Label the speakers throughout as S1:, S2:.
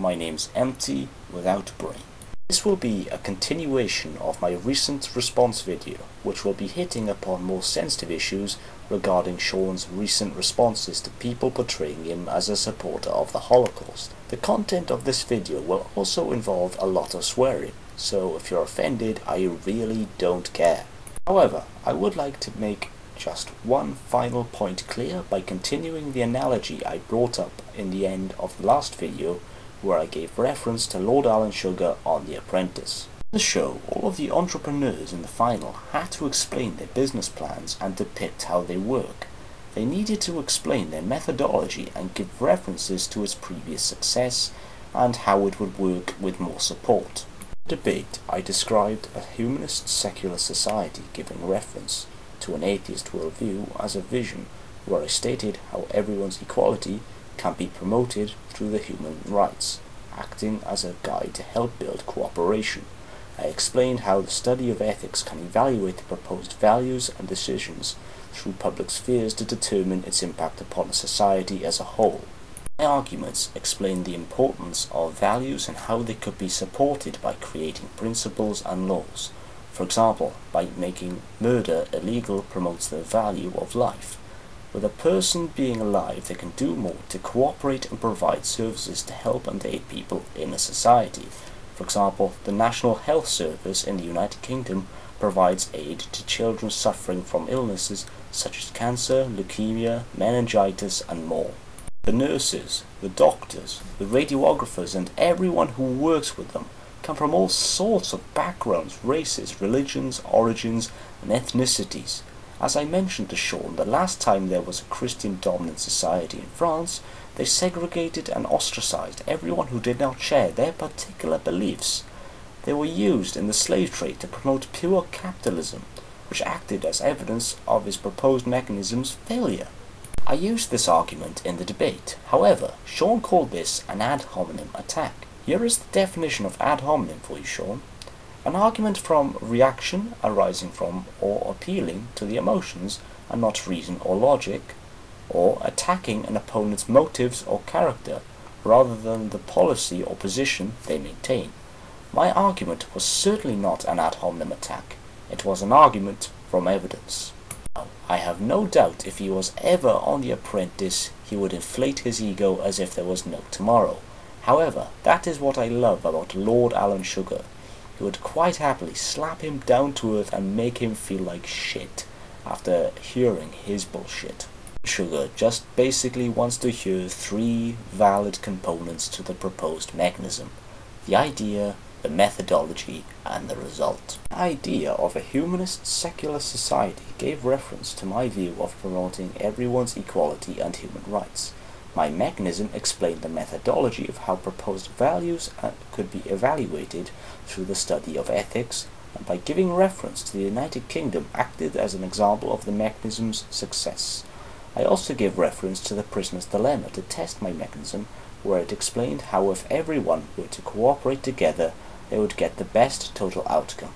S1: my name's Empty Without Brain. This will be a continuation of my recent response video, which will be hitting upon more sensitive issues regarding Shawn's recent responses to people portraying him as a supporter of the Holocaust. The content of this video will also involve a lot of swearing, so if you're offended, I really don't care. However, I would like to make just one final point clear by continuing the analogy I brought up in the end of the last video where I gave reference to Lord Alan Sugar on The Apprentice. In the show, all of the entrepreneurs in the final had to explain their business plans and depict how they work. They needed to explain their methodology and give references to its previous success and how it would work with more support. In the debate, I described a humanist secular society giving reference to an atheist worldview as a vision where I stated how everyone's equality can be promoted through the human rights, acting as a guide to help build cooperation. I explained how the study of ethics can evaluate the proposed values and decisions through public spheres to determine its impact upon society as a whole. My arguments explain the importance of values and how they could be supported by creating principles and laws. For example, by making murder illegal promotes the value of life. With a person being alive, they can do more to cooperate and provide services to help and aid people in a society. For example, the National Health Service in the United Kingdom provides aid to children suffering from illnesses such as cancer, leukemia, meningitis, and more. The nurses, the doctors, the radiographers, and everyone who works with them come from all sorts of backgrounds, races, religions, origins, and ethnicities. As I mentioned to Shawn, the last time there was a Christian dominant society in France, they segregated and ostracized everyone who did not share their particular beliefs. They were used in the slave trade to promote pure capitalism, which acted as evidence of his proposed mechanism's failure. I used this argument in the debate. However, Shawn called this an ad hominem attack. Here is the definition of ad hominem for you, Shawn. An argument from reaction arising from or appealing to the emotions and not reason or logic, or attacking an opponent's motives or character rather than the policy or position they maintain. My argument was certainly not an ad hominem attack. It was an argument from evidence. I have no doubt if he was ever on The Apprentice, he would inflate his ego as if there was no tomorrow. However, that is what I love about Lord Alan Sugar. He would quite happily slap him down to earth and make him feel like shit after hearing his bullshit. Sugar just basically wants to hear three valid components to the proposed mechanism. The idea, the methodology, and the result. The idea of a humanist secular society gave reference to my view of promoting everyone's equality and human rights. My mechanism explained the methodology of how proposed values could be evaluated through the study of ethics, and by giving reference to the United Kingdom acted as an example of the mechanism's success. I also gave reference to the prisoner's dilemma to test my mechanism, where it explained how if everyone were to cooperate together, they would get the best total outcome.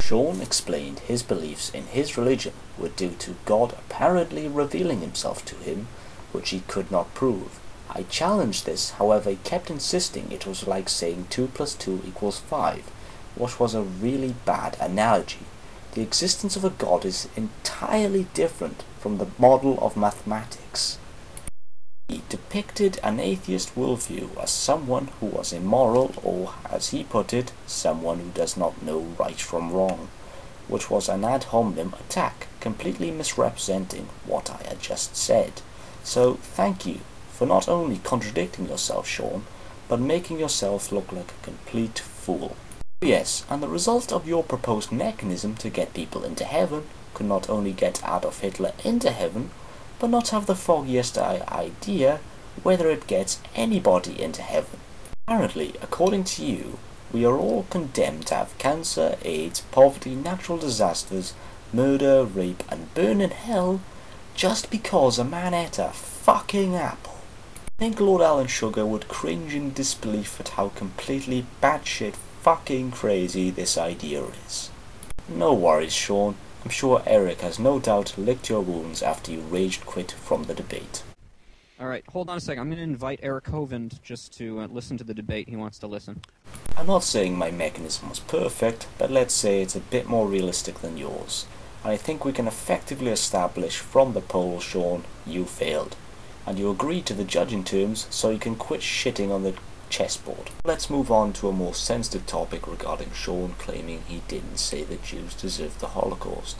S1: Shawn explained his beliefs in his religion were due to God apparently revealing himself to him which he could not prove. I challenged this, however, he kept insisting it was like saying 2 plus 2 equals 5, which was a really bad analogy. The existence of a god is entirely different from the model of mathematics. He depicted an atheist worldview as someone who was immoral, or, as he put it, someone who does not know right from wrong, which was an ad hominem attack, completely misrepresenting what I had just said. So thank you for not only contradicting yourself, Shawn, but making yourself look like a complete fool. Yes, and the result of your proposed mechanism to get people into heaven could not only get Adolf Hitler into heaven, but not have the foggiest idea whether it gets anybody into heaven. Apparently, according to you, we are all condemned to have cancer, AIDS, poverty, natural disasters, murder, rape, and burn in hell just because a man ate a fucking apple. I think Lord Alan Sugar would cringe in disbelief at how completely batshit fucking crazy this idea is. No worries, Shawn. I'm sure Eric has no doubt licked your wounds after you raged quit from the debate.
S2: All right, hold on a second. I'm going to invite Eric Hovind just to uh, listen to the debate. He wants to listen.
S1: I'm not saying my mechanism was perfect, but let's say it's a bit more realistic than yours. I think we can effectively establish from the poll, Shawn, you failed. And you agreed to the judging terms, so you can quit shitting on the chessboard. Let's move on to a more sensitive topic regarding Shawn claiming he didn't say the Jews deserved the Holocaust.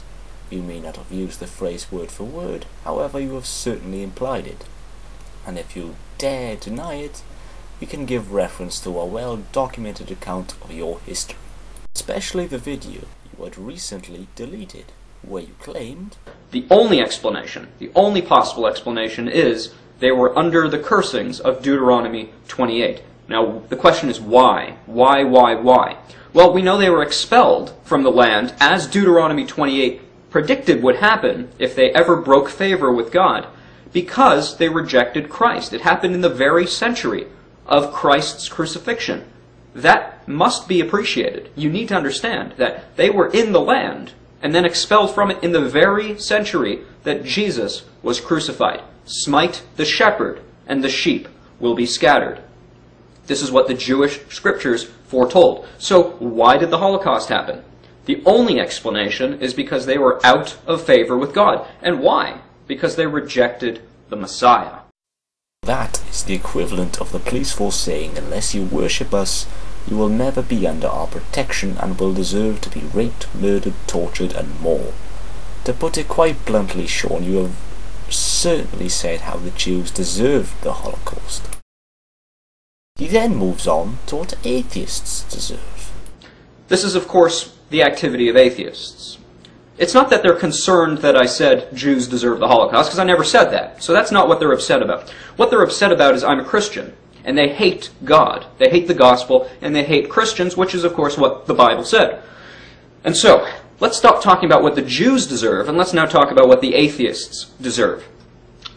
S1: You may not have used the phrase word for word, however you have certainly implied it. And if you dare deny it, you can give reference to a well-documented account of your history. Especially the video you had recently deleted, where you claimed
S3: The only explanation, the only possible explanation is they were under the cursings of Deuteronomy 28. Now, the question is why? Why, why, why? Well, we know they were expelled from the land as Deuteronomy 28 predicted would happen if they ever broke favor with God because they rejected Christ. It happened in the very century of Christ's crucifixion. That must be appreciated. You need to understand that they were in the land and then expelled from it in the very century that Jesus was crucified. Smite the shepherd, and the sheep will be scattered. This is what the Jewish scriptures foretold. So, why did the Holocaust happen? The only explanation is because they were out of favor with God. And why? Because they rejected the Messiah.
S1: that is the equivalent of the police force saying unless you worship us, you will never be under our protection and will deserve to be raped, murdered, tortured, and more. To put it quite bluntly, Shawn, you have certainly said how the Jews deserved the Holocaust. He then moves on to what atheists deserve.
S3: This is, of course, the activity of atheists. It's not that they're concerned that I said Jews deserve the Holocaust, because I never said that. So that's not what they're upset about. What they're upset about is I'm a Christian, and they hate God. They hate the gospel, and they hate Christians, which is, of course, what the Bible said. And so, let's stop talking about what the Jews deserve, and let's now talk about what the atheists deserve.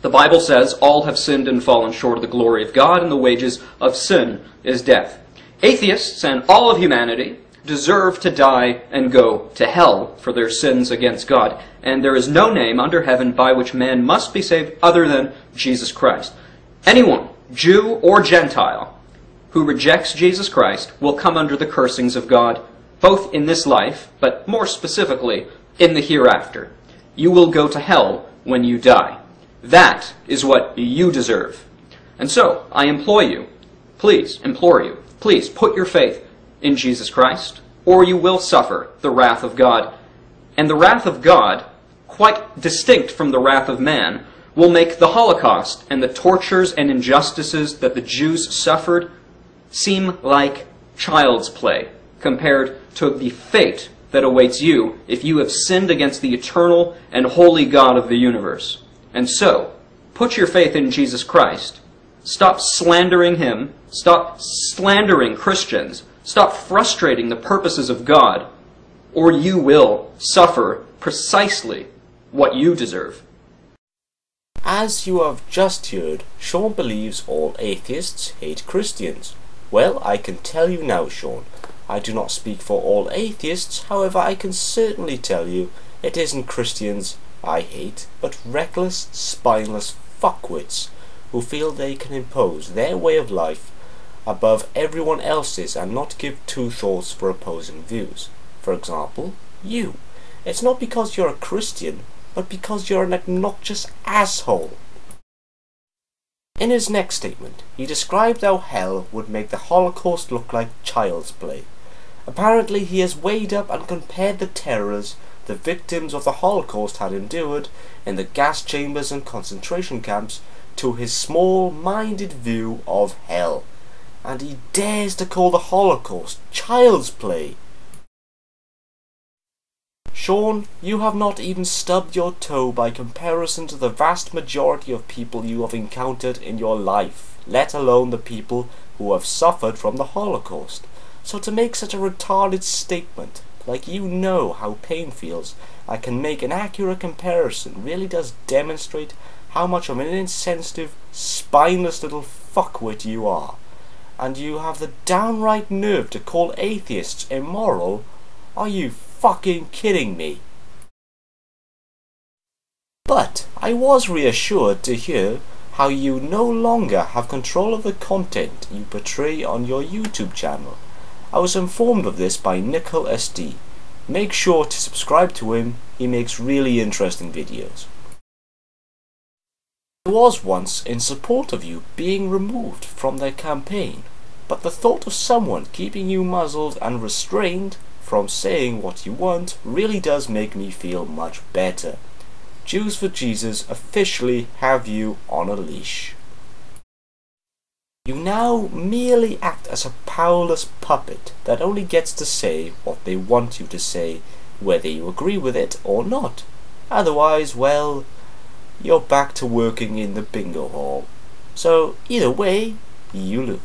S3: The Bible says, All have sinned and fallen short of the glory of God, and the wages of sin is death. Atheists and all of humanity deserve to die and go to hell for their sins against God. And there is no name under heaven by which man must be saved other than Jesus Christ. Anyone, Jew or Gentile, who rejects Jesus Christ will come under the cursings of God, both in this life, but more specifically, in the hereafter. You will go to hell when you die. That is what you deserve. And so, I implore you, please, implore you, please put your faith in Jesus Christ, or you will suffer the wrath of God. And the wrath of God, quite distinct from the wrath of man, will make the Holocaust and the tortures and injustices that the Jews suffered seem like child's play compared to the fate that awaits you if you have sinned against the eternal and holy God of the universe. And so, put your faith in Jesus Christ. Stop slandering him. Stop slandering Christians. Stop frustrating the purposes of God, or you will suffer precisely what you deserve.
S1: As you have just heard, Shawn believes all atheists hate Christians. Well, I can tell you now, Shawn. I do not speak for all atheists, however, I can certainly tell you it isn't Christians I hate, but reckless, spineless fuckwits who feel they can impose their way of life above everyone else's and not give two thoughts for opposing views. For example, you. It's not because you're a Christian, but because you're an obnoxious asshole. In his next statement, he described how hell would make the Holocaust look like child's play. Apparently, he has weighed up and compared the terrors the victims of the Holocaust had endured in the gas chambers and concentration camps to his small-minded view of hell. And he dares to call the Holocaust child's play. Shawn, you have not even stubbed your toe by comparison to the vast majority of people you have encountered in your life, let alone the people who have suffered from the Holocaust. So to make such a retarded statement, like you know how pain feels, I can make an accurate comparison really does demonstrate how much of an insensitive, spineless little fuckwit you are. And you have the downright nerve to call atheists immoral? Are you fucking kidding me? But I was reassured to hear how you no longer have control of the content you portray on your YouTube channel. I was informed of this by NicolSD. Make sure to subscribe to him, he makes really interesting videos. I was once in support of you being removed from their campaign, but the thought of someone keeping you muzzled and restrained from saying what you want really does make me feel much better. Jews for Jesus officially have you on a leash. You now merely act as a powerless puppet that only gets to say what they want you to say, whether you agree with it or not. Otherwise, well, you're back to working in the bingo hall. So, either way, you lose.